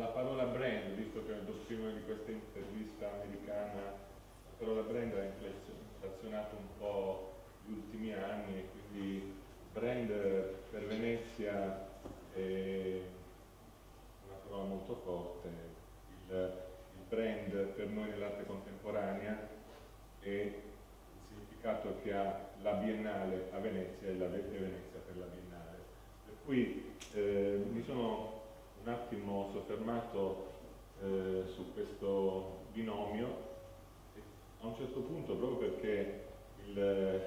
alla parola brand, visto che dopo prima di questa intervista americana la parola brand ha inflazionato un po' gli ultimi anni e quindi brand per Venezia è una parola molto forte, il, il brand per noi nell'arte contemporanea è il significato che ha la Biennale a Venezia e la Venezia per la Biennale. Per cui eh, mi sono un attimo soffermato eh, su questo binomio a un certo punto proprio perché il,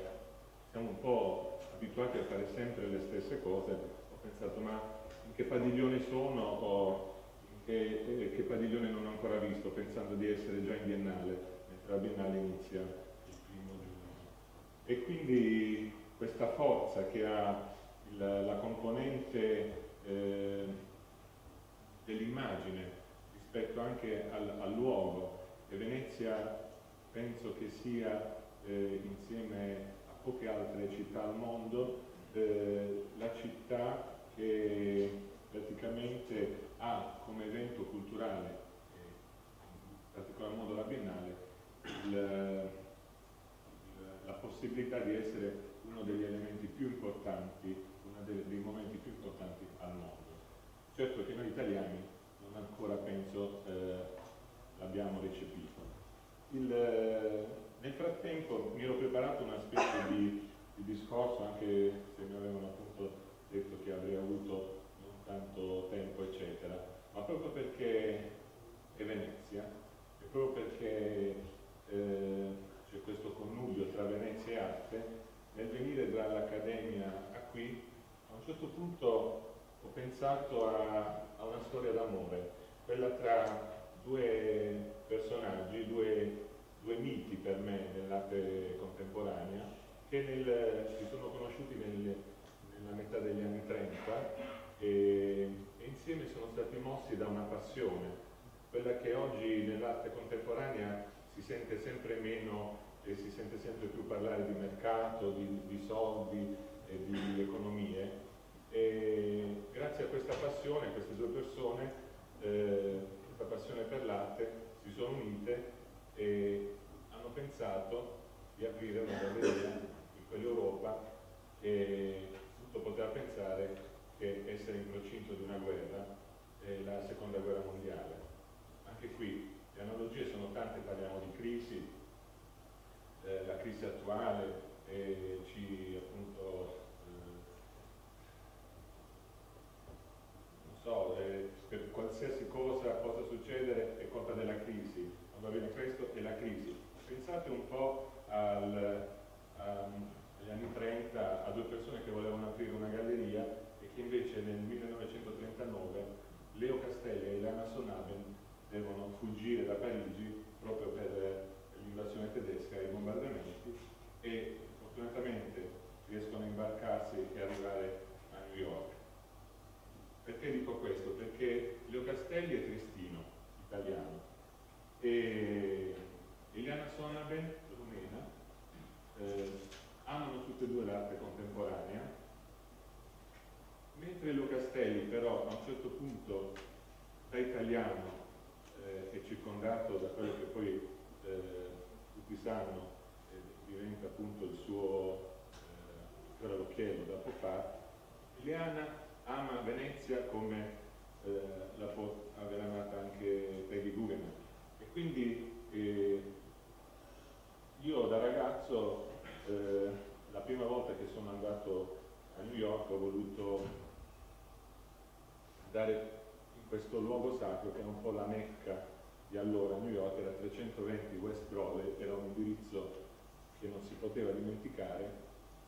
siamo un po' abituati a fare sempre le stesse cose ho pensato ma in che padiglione sono o in che, eh, che padiglione non ho ancora visto? Pensando di essere già in biennale mentre la biennale inizia il primo giugno. E quindi questa forza che ha il, la componente eh, dell'immagine rispetto anche al, al, luogo e Venezia penso che sia eh, insieme a poche altre città al mondo eh, la città che praticamente ha come evento culturale, in particolar modo la Biennale, il, la possibilità di essere uno degli elementi più importanti, uno dei, dei momenti più importanti al mondo. Certo che noi italiani non ancora penso eh, l'abbiamo recepito. Il, eh, nel frattempo mi ero preparato una specie di, di, discorso, anche se mi avevano appunto detto che avrei avuto non tanto tempo, eccetera, ma proprio perché è Venezia, e proprio perché eh, c'è questo connubio tra Venezia e arte, nel venire dall'Accademia a qui, a un certo punto ho pensato a, a una storia d'amore, quella tra due personaggi, due, due miti per me nell'arte contemporanea, che nel, si sono conosciuti nel, nella metà degli anni 30 e, e insieme sono stati mossi da una passione, quella che oggi nell'arte contemporanea si sente sempre meno e si sente sempre più parlare di mercato, di, di soldi e di economie, e grazie a questa passione, queste due persone, eh, questa passione per l'arte, si sono unite e hanno pensato di aprire una galleria in quell'Europa e tutto poteva pensare che essere in procinto di una guerra è la seconda guerra mondiale. Anche qui le analogie sono tante, parliamo di crisi, eh, la crisi attuale eh, ci appunto so, eh, per qualsiasi cosa possa succedere è colpa della crisi, quando avviene questo è la crisi. Pensate un po' al, um, agli anni 30 a due persone che volevano aprire una galleria e che invece nel 1939 Leo Castelli e Elena Sonaben devono fuggire da Parigi proprio per l'invasione tedesca e i bombardamenti e fortunatamente riescono a imbarcarsi e arrivare a New York. Perché dico questo? Perché Leo Castelli è tristino, italiano, e Eliana Sonaben, rumena, eh, amano tutte e due l'arte contemporanea, mentre Leo Castelli però a un certo punto da italiano eh, è circondato da quello che poi eh, tutti sanno eh, diventa appunto il suo eh, l'occhiello da Popà, Eliana ama Venezia come eh, la può aver amata anche Peggy Guggenheim. E quindi eh, io da ragazzo, eh, la prima volta che sono andato a New York ho voluto andare in questo luogo sacro che è un po' la mecca di allora, New York era 320 West Broadway, era un indirizzo che non si poteva dimenticare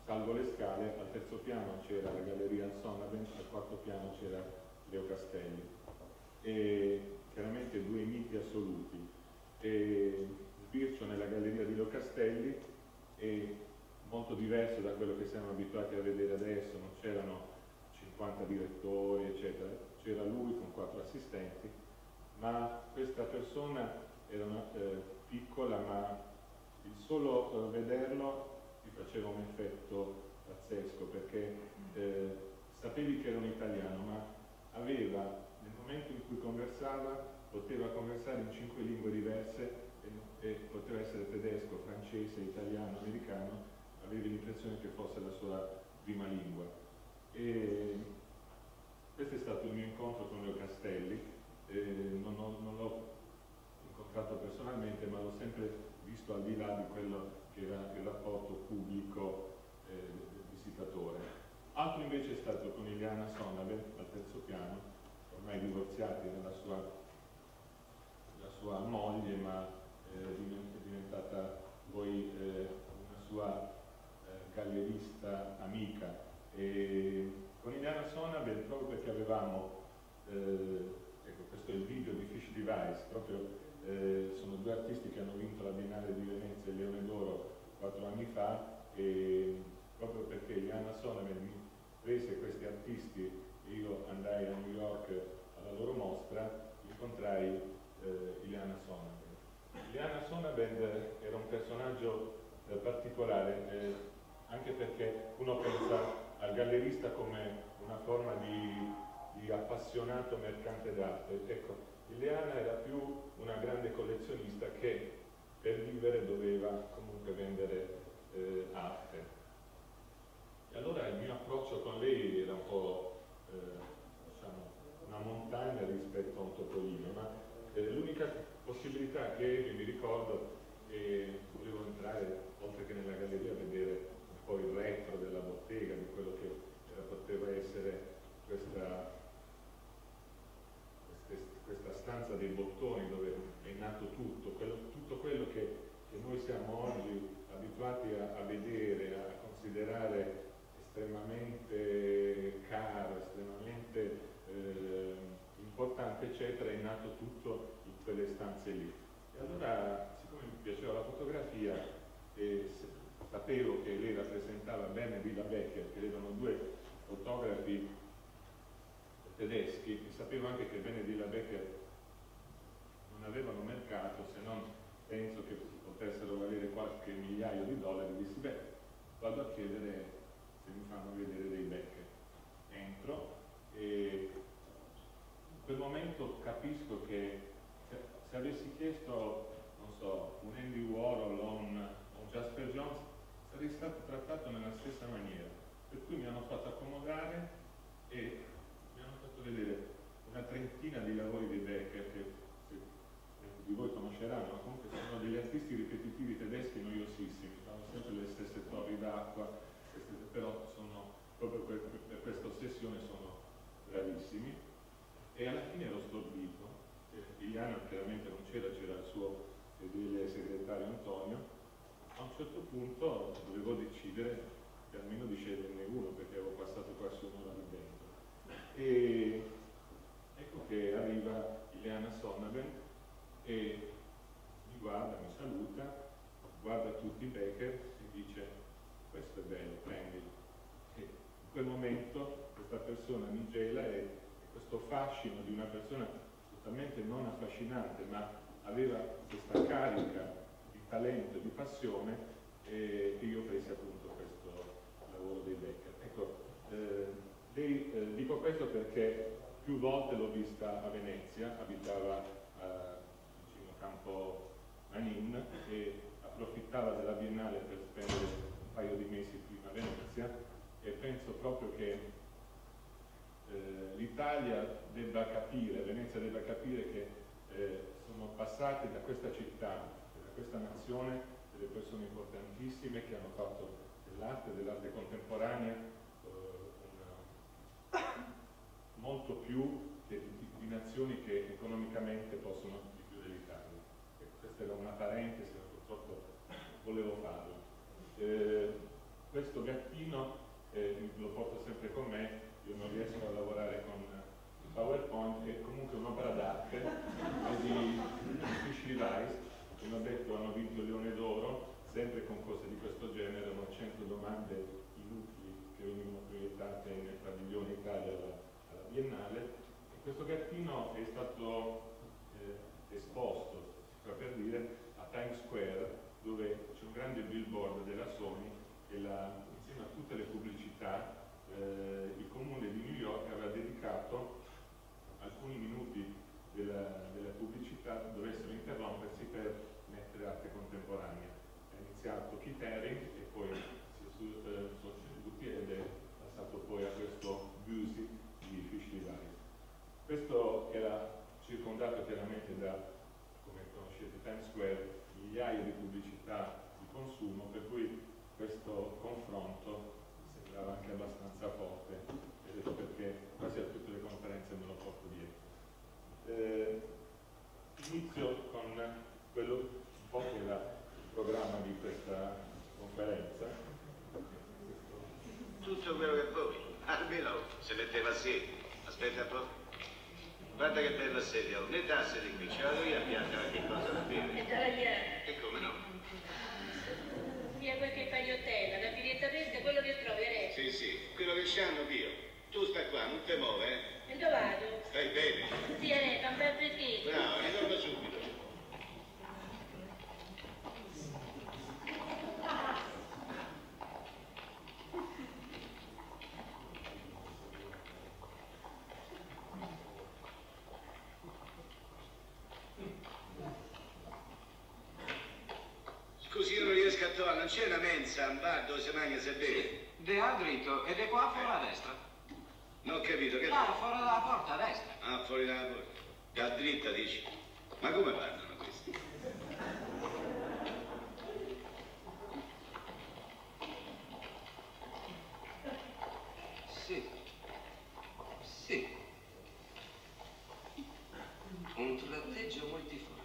salvo le scale, al terzo piano c'era la galleria Sonnaben, al quarto piano c'era Leo Castelli. E chiaramente due miti assoluti. E Sbircio nella galleria di Leo Castelli è molto diverso da quello che siamo abituati a vedere adesso, non c'erano 50 direttori, eccetera, c'era lui con quattro assistenti, ma questa persona era una, eh, piccola, ma il solo eh, vederlo ti faceva un effetto pazzesco perché eh, sapevi che era un italiano, ma aveva nel momento in cui conversava poteva conversare in cinque lingue diverse e, e poteva essere tedesco, francese, italiano, americano, avevi l'impressione che fosse la sua prima lingua. E questo è stato il mio incontro con Leo Castelli, eh, non, non l'ho incontrato personalmente ma l'ho sempre visto al di là di quello che era il rapporto pubblico-visitatore. Eh, Altro invece è stato con Iliana Sonabe al terzo piano, ormai divorziati dalla sua, dalla sua moglie, ma eh, diventata poi eh, una sua eh, gallerista amica. E con Iliana Sonabe, proprio perché avevamo, eh, questo è il video di Fish Device, proprio eh, sono due artisti che hanno vinto la Biennale di Venezia e Leone d'Oro quattro anni fa e proprio perché Iliana Sonaven mi prese questi artisti e io andai a New York alla loro mostra, incontrai eh, Iliana Sonaven. Iliana Sonaven era un personaggio eh, particolare eh, anche perché uno pensa al gallerista come una forma di, di appassionato mercante d'arte. Ecco, Ileana era più una grande collezionista che per vivere doveva comunque vendere eh, arte. E allora il mio approccio con lei era un po' eh, diciamo, una montagna rispetto a un topolino, ma eh, l'unica possibilità che mi ricordo e volevo entrare, oltre che nella galleria, a vedere un po' il retro della bottega, di quello che poteva essere questa questa stanza dei bottoni dove è nato tutto, quello, tutto quello che, che, noi siamo oggi abituati a, a vedere, a considerare estremamente caro, estremamente eh, importante, eccetera, è nato tutto in quelle stanze lì. E allora, siccome mi piaceva la fotografia e sapevo che lei rappresentava bene Villa Becker, che erano due fotografi tedeschi, e sapevo anche che bene Villa Becker non avevano mercato se non penso che potessero valere qualche migliaio di dollari, dissi beh, vado a chiedere se mi fanno vedere dei Becker. Entro e in quel momento capisco che se, se avessi chiesto, non so, un Andy Warhol o un, un Jasper Jones, sarei stato trattato nella stessa maniera. Per cui mi hanno fatto accomodare e vedere una trentina di lavori di Becker che di voi conosceranno, comunque sono degli artisti ripetitivi tedeschi noiosissimi, fanno sempre le stesse torri d'acqua, però sono proprio per, per questa ossessione sono bravissimi. E alla fine ero stordito, Iliano chiaramente non c'era, c'era il suo fedele segretario Antonio, a un certo punto dovevo decidere almeno di uno perché avevo passato quasi un'ora lì dentro e ecco che arriva Ileana Sonnaben e mi guarda, mi saluta, guarda tutti i Becker e dice questo è bello, prendilo. E in quel momento questa persona mi gela e, questo fascino di una persona totalmente non affascinante ma aveva questa carica di talento di passione e, e io presi appunto questo lavoro dei Becker. Ecco, eh, lei, eh, dico questo perché più volte l'ho vista a Venezia, abitava eh, vicino a Campo Manin e approfittava della Biennale per spendere un paio di mesi prima a Venezia e penso proprio che eh, l'Italia debba capire, Venezia debba capire che eh, sono passate da questa città, da questa nazione, delle persone importantissime che hanno fatto dell'arte, dell'arte contemporanea molto più di, nazioni che economicamente possono di più dell'Italia. Questa era una parentesi, purtroppo volevo farlo. Eh, questo gattino eh, lo porto sempre con me, io non riesco a lavorare con PowerPoint, è comunque un'opera d'arte di Fish Levi's, come ho detto hanno vinto il Leone d'Oro, sempre con cose di questo genere, erano 100 domande che venivano proiettate nel padiglione Italia alla, alla Biennale. E questo gattino è stato eh, esposto, per dire, a Times Square dove c'è un grande billboard della Sony e la, insieme a tutte le pubblicità eh, il comune di New York aveva dedicato alcuni contemporanea. È iniziato Keith Haring e poi si è eh, succeduti ed è passato poi a questo Busey di Fish Device. Questo era circondato chiaramente da, come conoscete, Times Square, migliaia di pubblicità di consumo, per cui questo confronto mi sembrava anche abbastanza forte, ed ecco perché quasi a tutte le conferenze me lo porto dietro. Eh, inizio con quello un po' che era il programma di questa conferenza. Tutto quello che vuoi, almeno si metteva sé. Aspetta un po'. Guarda che bella sedia, ne tasse di qui, ce la io a piangere qualche cosa da bere. E tagliare. E come no? Via quel che pagliottella, la biglietta verde, quello che trovi adesso. Sì, sì, quello che c'hanno io. Tu stai qua, non te muove, eh? E dove vado? Stai bene? Sì, Arepa, un bel freschetto. Bravo, ritorna subito. Scusi, io non riesco a trovare, non c'è una mensa, un bar dove si mangia se beve? De a dritto ed è qua fuori a destra. Non ho capito, che Là, fuori dalla porta a destra. Ah, fuori dalla porta. Da dritta, dici? Ma come parlano questi? Sì. Sì. Un tratteggio multiforme.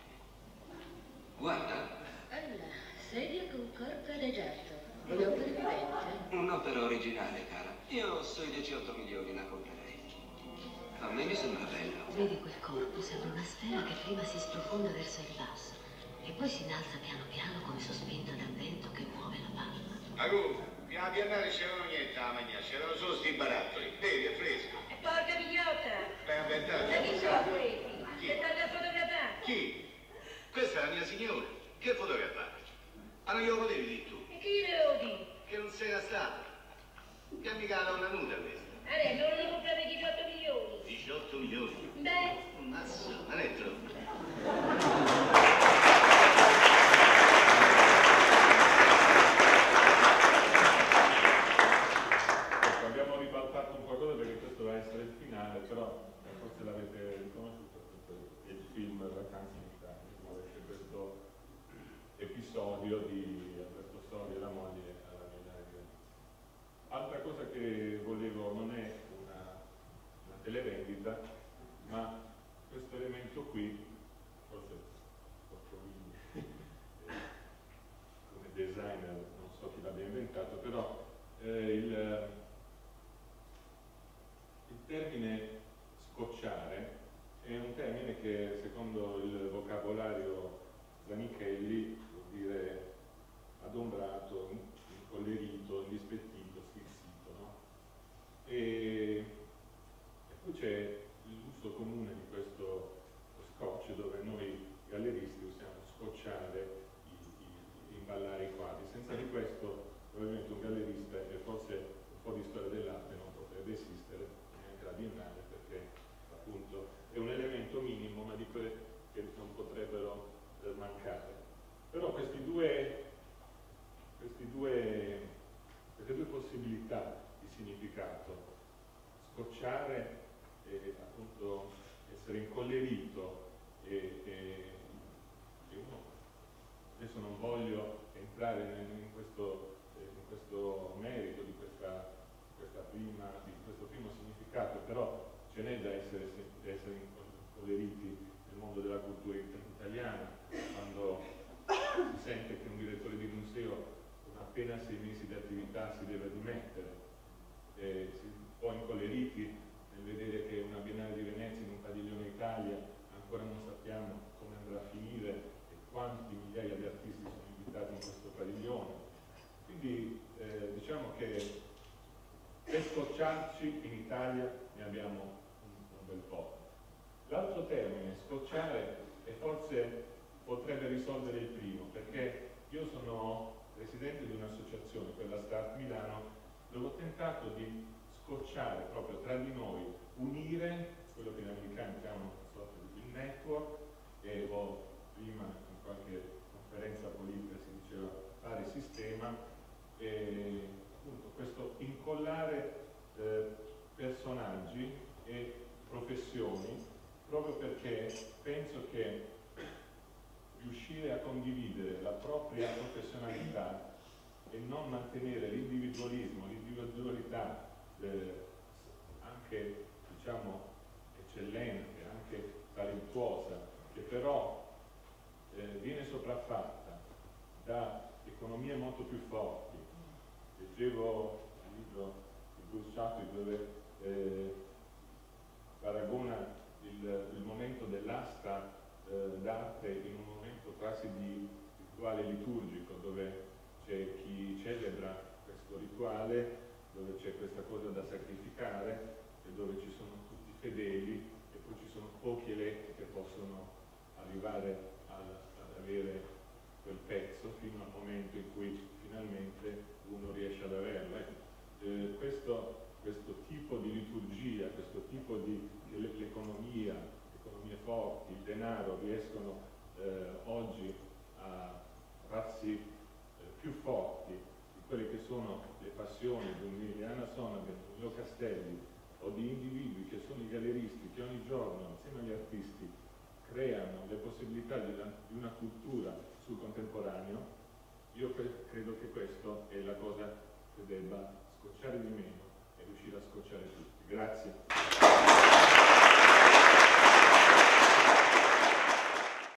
Guarda, Allora, sedia con corpo adagiato. Un'opera vivente. un'opera originale, cara. Io sui 18 milioni la comprerei. A me mi sembra bella. Vedi quel corpo, sembra una sfera che prima si sprofonda verso il basso e poi si innalza piano piano come sospinta dal vento che muove la palma. Agu, a Biennale c'erano niente a mangiare, c'erano solo sti barattoli. Bevi, è fresco. E porca pigliotta! Stai Ma chi sono questi? Che stanno a fotografare? Chi? Questa è la mia signora. Che fotografare? Ah, non glielo potevi dire tu? E chi le odi? Che non sei stata. Che mica la donna nuda questa. Adesso non lo comprate 18 milioni. 18 milioni. Beh, Mazza, ma non è troppo. Eh, il ce n'è da essere, essere incolleriti nel mondo della cultura italiana, quando si sente che un direttore di museo con appena sei mesi di attività si deve dimettere, e si un po' incolleriti nel vedere che una Biennale di Venezia in un padiglione Italia ancora non sappiamo come andrà a finire e quanti migliaia di artisti sono invitati in questo padiglione. Quindi eh, diciamo che per scocciarci in Italia ne abbiamo un, un bel po'. L'altro termine, scocciare, e forse potrebbe risolvere il primo, perché io sono presidente di un'associazione, quella Start Milano, dove ho tentato di scocciare proprio tra di noi, unire quello che gli americani chiamano sorta di network, e ho prima in qualche conferenza politica si diceva pari sistema, e appunto questo incollare eh, personaggi e professioni proprio perché penso che riuscire a condividere la propria professionalità e non mantenere l'individualismo, l'individualità eh, anche diciamo eccellente, anche talentuosa, che però eh, viene sopraffatta da economie molto più forti. Leggevo il libro di Bruce Chadwick dove eh, paragona il, il dell'asta eh, d'arte in un momento quasi di rituale liturgico dove c'è chi celebra questo rituale, dove c'è questa cosa da sacrificare e dove ci sono tutti fedeli e poi ci sono pochi eletti che possono arrivare al, ad avere quel pezzo fino al momento in cui finalmente uno riesce ad averlo. Eh, questo, questo tipo di liturgia, questo tipo di l'economia, forti, il denaro riescono eh, oggi a farsi eh, più forti di quelle che sono le passioni di un Liliana Sonaga, di Leo Castelli o di individui che sono i galleristi che ogni giorno insieme agli artisti creano le possibilità di una, di una cultura sul contemporaneo, io credo che questa è la cosa che debba scocciare di meno e riuscire a scocciare tutti. Grazie.